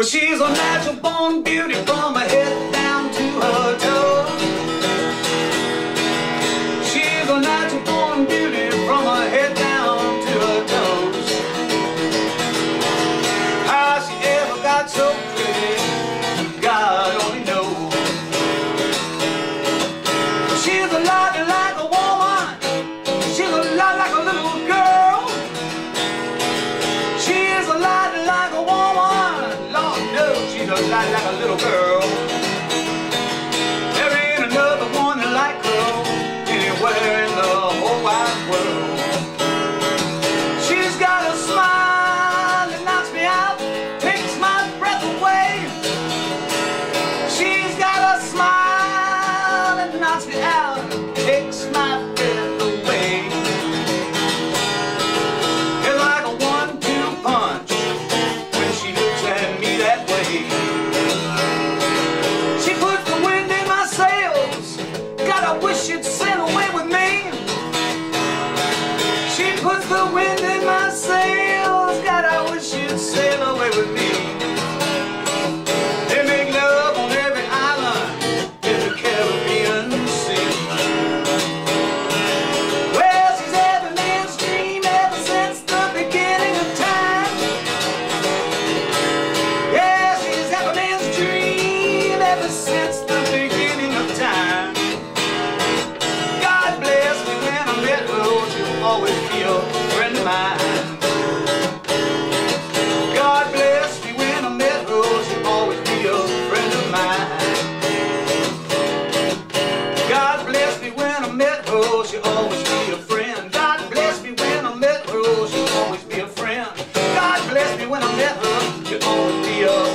Well, she's a natural born beauty from her head down to her toes. She's a natural born beauty she's a like a little girl. Puts the wind in my sails. God, I wish you'd sail away with me. They make love on every island in the Caribbean Sea. Well, she's every man's dream ever since the beginning of time. Yeah, she's every man's dream ever since the beginning of time. God bless me when I met her, she'll always met her, she always be a friend. God bless me when I met her, she always be a friend. God bless me when I met her, she always be a